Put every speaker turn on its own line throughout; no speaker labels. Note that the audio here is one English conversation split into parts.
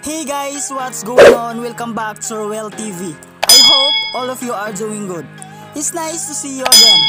Hey guys, what's going on? Welcome back to Royal TV. I hope all of you are doing good. It's nice to see you again.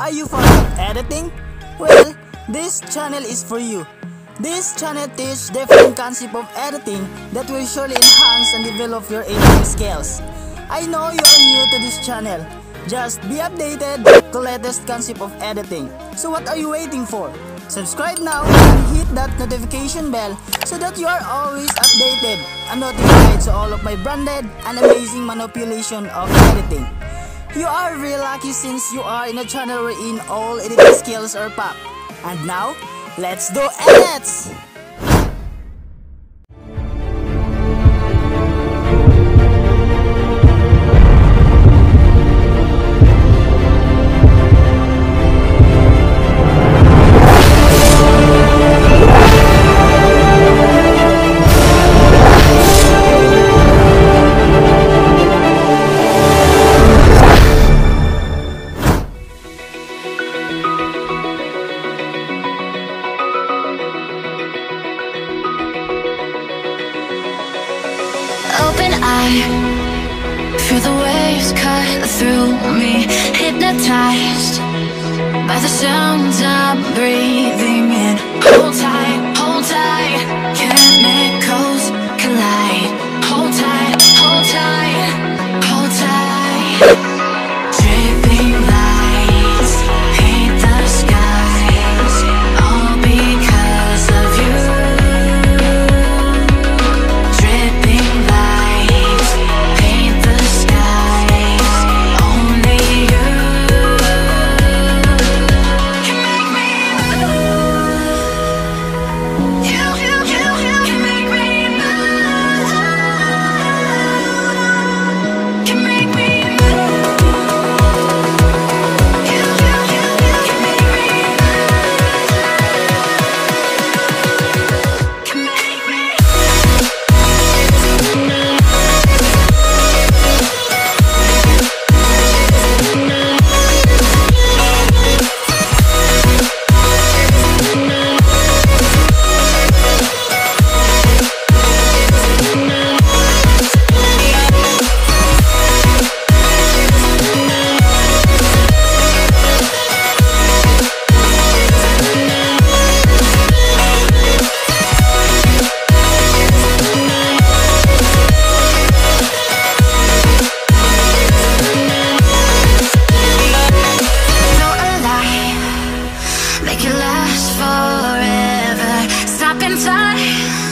Are you fond of editing? Well, this channel is for you. This channel teaches different concept of editing that will surely enhance and develop your editing skills. I know you are new to this channel. Just be updated to latest concept of editing. So what are you waiting for? Subscribe now and hit that notification bell so that you are always updated and notified to all of my branded and amazing manipulation of editing. You are really lucky since you are in a channel wherein all editing skills are pop. And now, let's do edits!
Forever. Stop in time,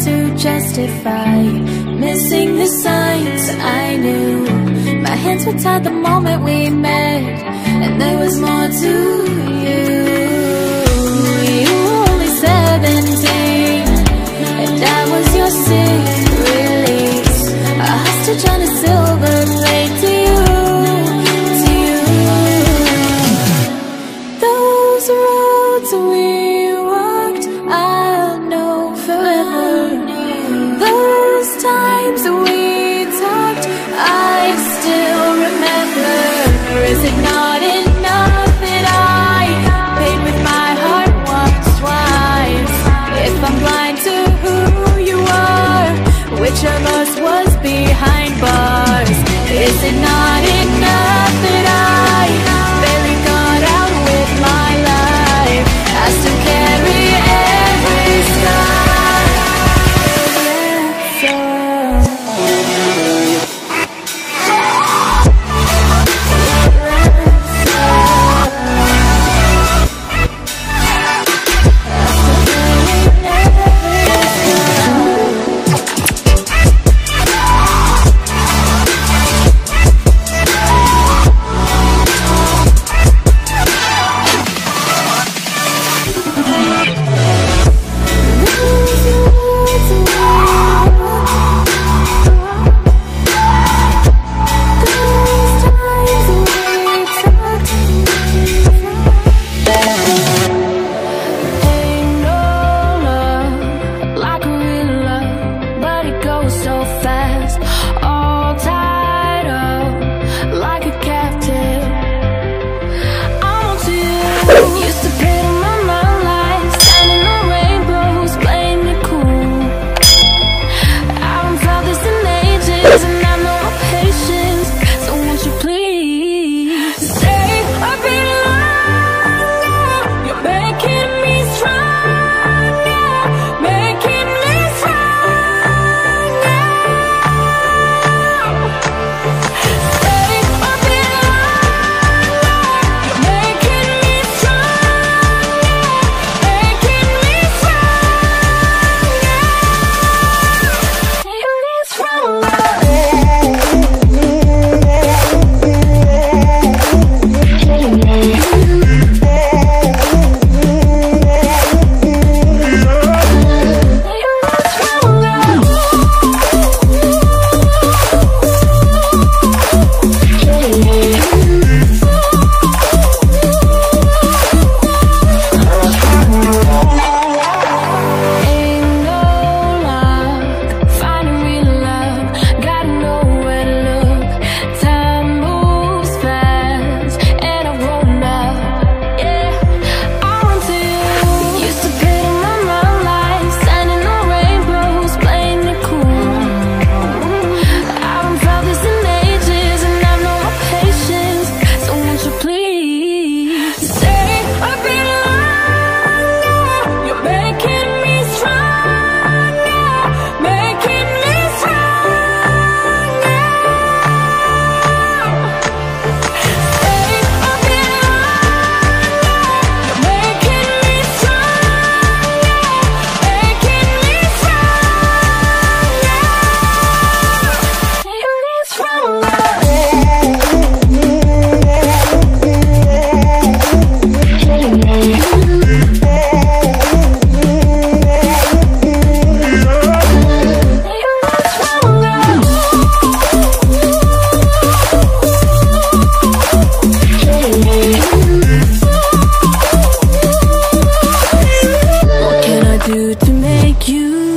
to justify Missing the signs. I knew My hands were tied the moment we met And there was more to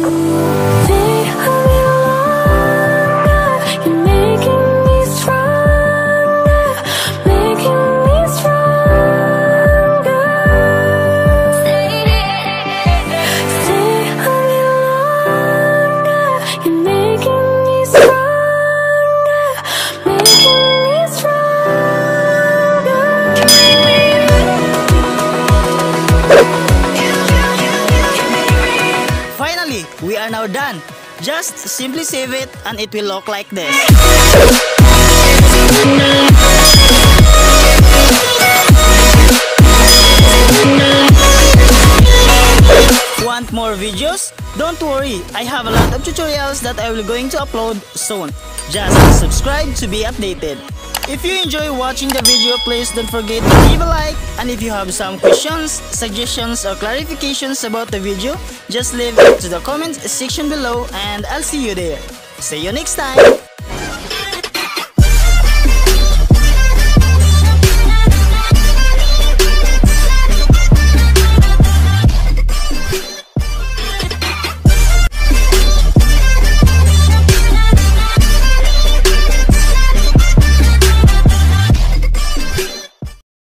Oh. Just simply save it and it will look like this. Want more videos? Don't worry, I have a lot of tutorials that I will going to upload soon. Just subscribe to be updated. If you enjoy watching the video, please don't forget to leave a like. And if you have some questions, suggestions, or clarifications about the video, just leave it to the comment section below and I'll see you there. See you next time!